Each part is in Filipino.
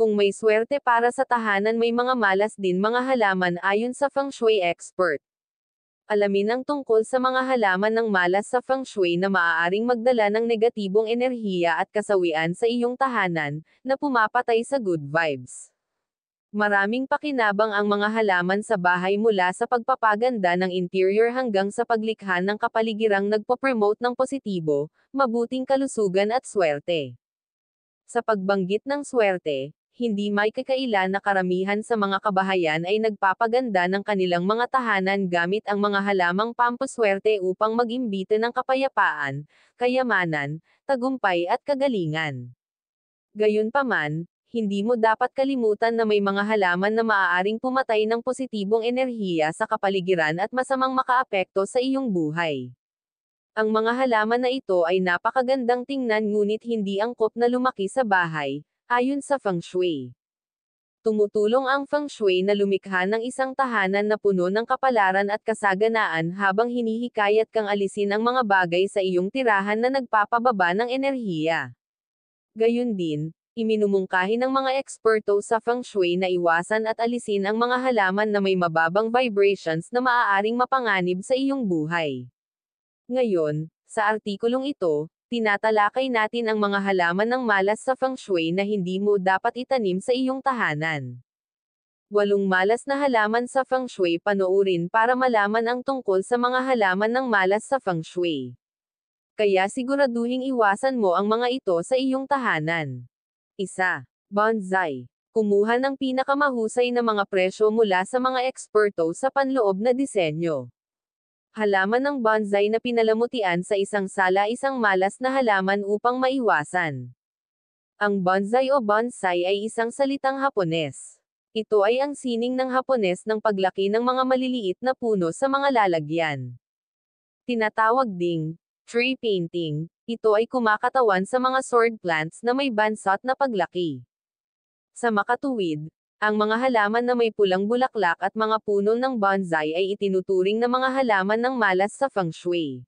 Kung may swerte para sa tahanan may mga malas din mga halaman ayon sa feng shui expert. Alamin ang tungkol sa mga halaman ng malas sa feng shui na maaaring magdala ng negatibong enerhiya at kasawian sa iyong tahanan, na pumapatay sa good vibes. Maraming pakinabang ang mga halaman sa bahay mula sa pagpapaganda ng interior hanggang sa paglikha ng kapaligirang nagpo-promote ng positibo, mabuting kalusugan at swerte. Sa pagbanggit ng swerte, hindi may kakaila na karamihan sa mga kabahayan ay nagpapaganda ng kanilang mga tahanan gamit ang mga halamang pampaswerte upang mag-imbita ng kapayapaan, kayamanan, tagumpay at kagalingan. Gayunpaman, hindi mo dapat kalimutan na may mga halaman na maaaring pumatay ng positibong enerhiya sa kapaligiran at masamang makaapekto sa iyong buhay. Ang mga halaman na ito ay napakagandang tingnan ngunit hindi angkop na lumaki sa bahay, ayon sa Feng Shui. Tumutulong ang Feng Shui na lumikha ng isang tahanan na puno ng kapalaran at kasaganaan habang hinihikayat kang alisin ang mga bagay sa iyong tirahan na nagpapababa ng enerhiya. Gayun din, Iminumungkahi ng mga eksperto sa feng shui na iwasan at alisin ang mga halaman na may mababang vibrations na maaaring mapanganib sa iyong buhay. Ngayon, sa artikulong ito, tinatalakay natin ang mga halaman ng malas sa feng shui na hindi mo dapat itanim sa iyong tahanan. Walong malas na halaman sa feng shui panoorin para malaman ang tungkol sa mga halaman ng malas sa feng shui. Kaya siguraduhing iwasan mo ang mga ito sa iyong tahanan. Isa. Bonsai. Kumuha ng pinakamahusay na mga presyo mula sa mga eksperto sa panloob na disenyo. Halaman ng bonsai na pinalamutian sa isang sala isang malas na halaman upang maiwasan. Ang bonsai o bonsai ay isang salitang Hapones. Ito ay ang sining ng Hapones ng paglaki ng mga maliliit na puno sa mga lalagyan. Tinatawag ding tree painting, ito ay kumakatawan sa mga sword plants na may bansot na paglaki. Sa makatuwid, ang mga halaman na may pulang bulaklak at mga puno ng bonsai ay itinuturing na mga halaman ng malas sa feng shui.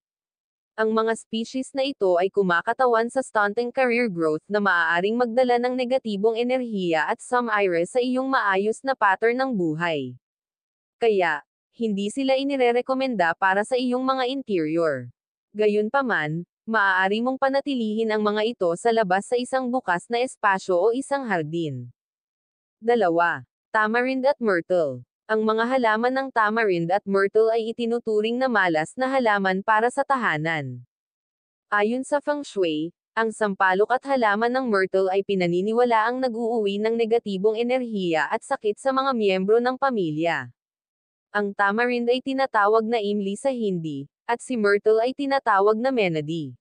Ang mga species na ito ay kumakatawan sa stunting career growth na maaaring magdala ng negatibong enerhiya at some iris sa iyong maayos na pattern ng buhay. Kaya, hindi sila inirerekomenda para sa iyong mga interior. Gayunpaman, maaari mong panatilihin ang mga ito sa labas sa isang bukas na espasyo o isang hardin. Dalawa. Tamarind at myrtle. Ang mga halaman ng tamarind at myrtle ay itinuturing na malas na halaman para sa tahanan. Ayon sa feng shui, ang sampalok at halaman ng myrtle ay pinaniniwala ang nag-uuwi ng negatibong enerhiya at sakit sa mga miyembro ng pamilya. Ang tamarind ay tinatawag na imli sa Hindi, at si Myrtle ay tinatawag na Menady.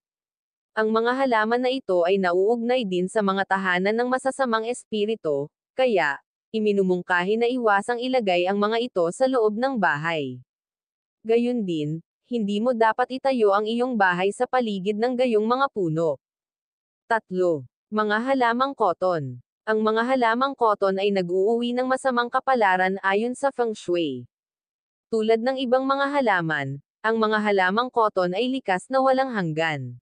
Ang mga halaman na ito ay nauugnay din sa mga tahanan ng masasamang espirito, kaya, iminumungkahi na iwasang ilagay ang mga ito sa loob ng bahay. Gayun din, hindi mo dapat itayo ang iyong bahay sa paligid ng gayong mga puno. Tatlo. Mga halamang koton. Ang mga halamang koton ay nag-uuwi ng masamang kapalaran ayon sa feng shui. Tulad ng ibang mga halaman, ang mga halamang koton ay likas na walang hanggan.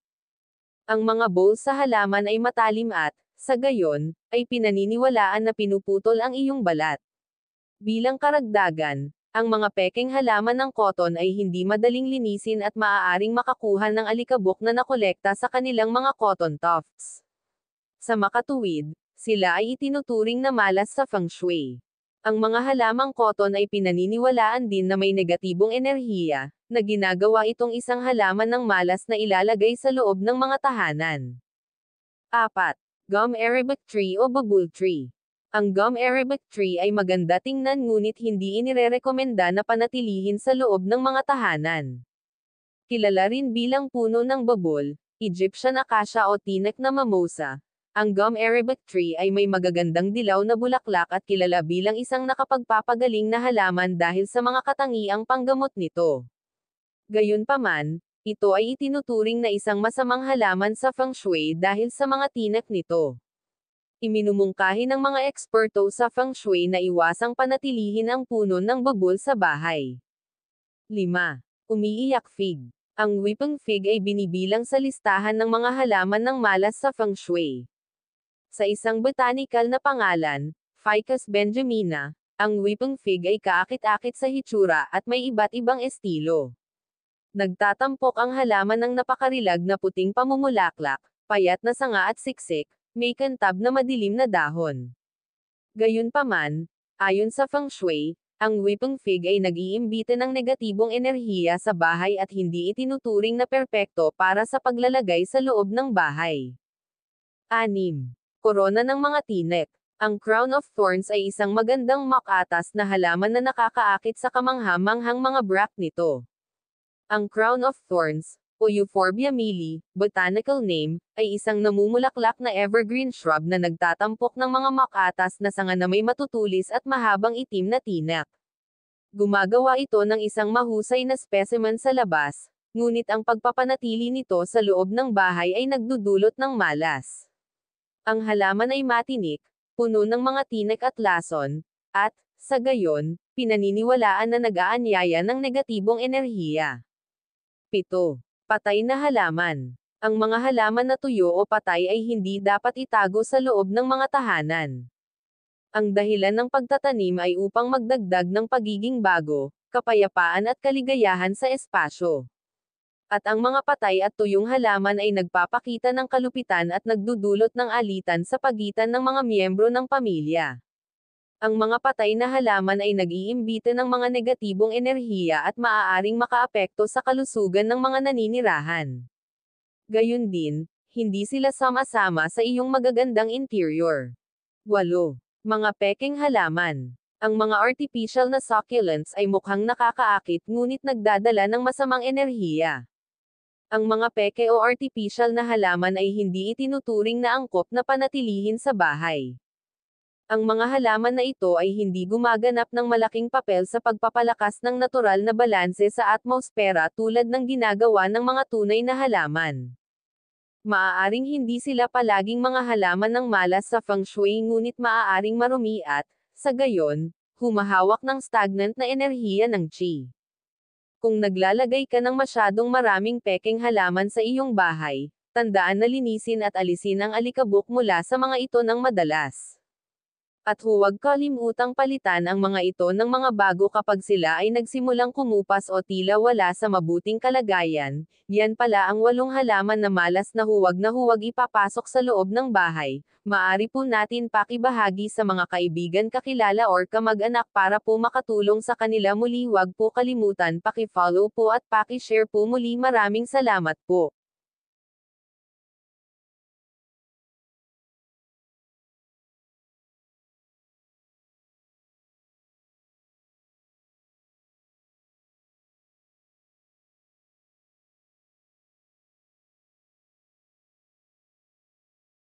Ang mga bowls sa halaman ay matalim at, sa gayon, ay pinaniniwalaan na pinuputol ang iyong balat. Bilang karagdagan, ang mga peking halaman ng koton ay hindi madaling linisin at maaaring makakuha ng alikabok na nakolekta sa kanilang mga cotton tufts. Sa makatuwid, sila ay itinuturing na malas sa feng shui. Ang mga halamang koton ay pinaniniwalaan din na may negatibong enerhiya, na ginagawa itong isang halaman ng malas na ilalagay sa loob ng mga tahanan. 4. Gum Arabic Tree o Babul Tree. Ang gum Arabic tree ay maganda tingnan ngunit hindi inirerekomenda na panatilihin sa loob ng mga tahanan. Kilala rin bilang puno ng babol, Egyptian acacia o tinek na mimosa. Ang gum Arabic tree ay may magagandang dilaw na bulaklak at kilala bilang isang nakapagpapagaling na halaman dahil sa mga katangiang panggamot nito. Gayunpaman, ito ay itinuturing na isang masamang halaman sa feng shui dahil sa mga tinak nito. Iminumungkahi ng mga eksperto sa feng shui na iwasang panatilihin ang puno ng babul sa bahay. 5. Umiiyak fig. Ang weeping fig ay binibilang sa listahan ng mga halaman ng malas sa feng shui. Sa isang botanical na pangalan, Ficus benjamina, ang weeping fig ay kaakit-akit sa hitsura at may iba't ibang estilo. Nagtatampok ang halaman ng napakarilag na puting pamumulaklak, payat na sanga at siksik, may kantab na madilim na dahon. Gayunpaman, ayon sa feng shui, ang weeping fig ay nag-iimbita ng negatibong enerhiya sa bahay at hindi itinuturing na perpekto para sa paglalagay sa loob ng bahay. 6. Korona ng mga tinek. Ang crown of thorns ay isang magandang makatas na halaman na nakakaakit sa kamanghamanghang mga brak nito. Ang crown of thorns, o Euphorbia mili, botanical name, ay isang namumulaklak na evergreen shrub na nagtatampok ng mga makatas na sanga na may matutulis at mahabang itim na tinak. Gumagawa ito ng isang mahusay na specimen sa labas, ngunit ang pagpapanatili nito sa loob ng bahay ay nagdudulot ng malas. Ang halaman ay matinik, puno ng mga tinek at lason, at, sa gayon, pinaniniwalaan na nag-aanyaya ng negatibong enerhiya. 7. Patay na halaman. Ang mga halaman na tuyo o patay ay hindi dapat itago sa loob ng mga tahanan. Ang dahilan ng pagtatanim ay upang magdagdag ng pagiging bago, kapayapaan at kaligayahan sa espasyo. At ang mga patay at tuyong halaman ay nagpapakita ng kalupitan at nagdudulot ng alitan sa pagitan ng mga miyembro ng pamilya. Ang mga patay na halaman ay nag-iimbita ng mga negatibong enerhiya at maaaring makaapekto sa kalusugan ng mga naninirahan. Gayun din, hindi sila sama-sama sa iyong magagandang interior. 8. Mga peking halaman. Ang mga artificial na succulents ay mukhang nakakaakit ngunit nagdadala ng masamang enerhiya. Ang mga peke o artificial na halaman ay hindi itinuturing na angkop na panatilihin sa bahay. Ang mga halaman na ito ay hindi gumaganap ng malaking papel sa pagpapalakas ng natural na balanse sa atmosfera tulad ng ginagawa ng mga tunay na halaman. Maaaring hindi sila palaging mga halaman ng malas sa feng shui ngunit maaaring marumi at, sa gayon, humahawak ng stagnant na enerhiya ng chi. Kung naglalagay ka ng masyadong maraming peking halaman sa iyong bahay, tandaan na linisin at alisin ang alikabok mula sa mga ito ng madalas. At huwag kalimutang palitan ang mga ito ng mga bago kapag sila ay nagsimulang kumupas o tila wala sa mabuting kalagayan, yan pala ang walong halaman na malas na huwag na huwag ipapasok sa loob ng bahay. Maari po natin pakibahagi sa mga kaibigan kakilala or kamag-anak para po makatulong sa kanila muli huwag po kalimutan paki-follow po at paki-share po muli maraming salamat po.